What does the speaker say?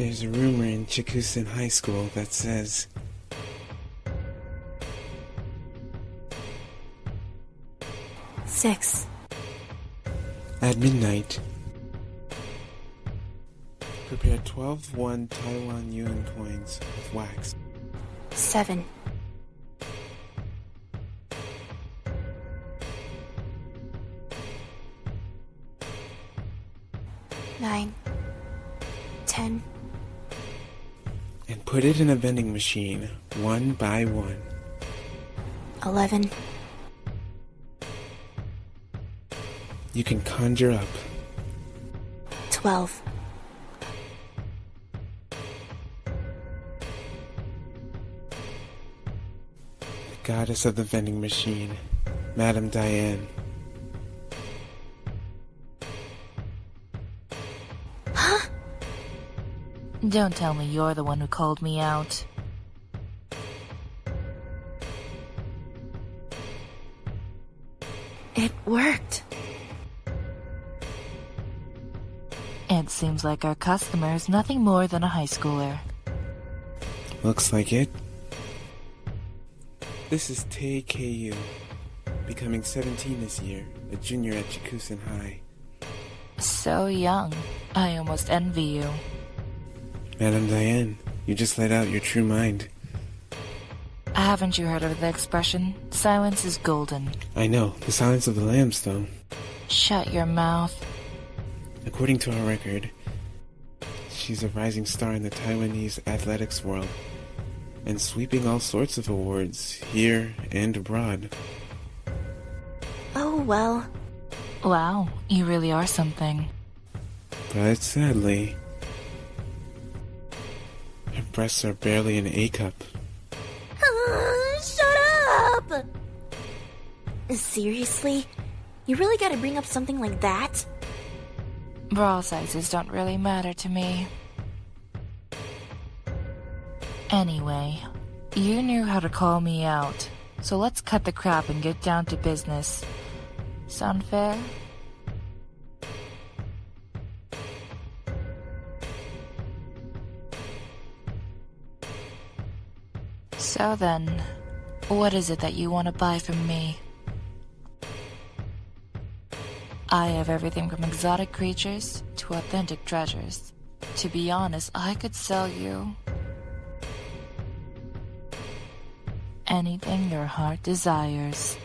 There's a rumor in Chikusen High School that says Six. at midnight, prepare 12 1 Taiwan yuan coins with wax. Seven. Nine. Ten. And put it in a vending machine, one by one. Eleven. You can conjure up Twelve. the goddess of the vending machine, Madame Diane. Don't tell me you're the one who called me out. It worked. It seems like our customer is nothing more than a high schooler. Looks like it. This is Tei Ku, becoming 17 this year, a junior at Chikusen High. So young. I almost envy you. Madame Diane, you just let out your true mind. Haven't you heard of the expression, silence is golden? I know, the silence of the lambs, though. Shut your mouth. According to our record, she's a rising star in the Taiwanese athletics world and sweeping all sorts of awards here and abroad. Oh well. Wow, you really are something. But sadly, her breasts are barely an A cup. Uh, shut up! Seriously? You really gotta bring up something like that? Bra sizes don't really matter to me. Anyway, you knew how to call me out, so let's cut the crap and get down to business. Sound fair? So then, what is it that you want to buy from me? I have everything from exotic creatures to authentic treasures. To be honest, I could sell you anything your heart desires.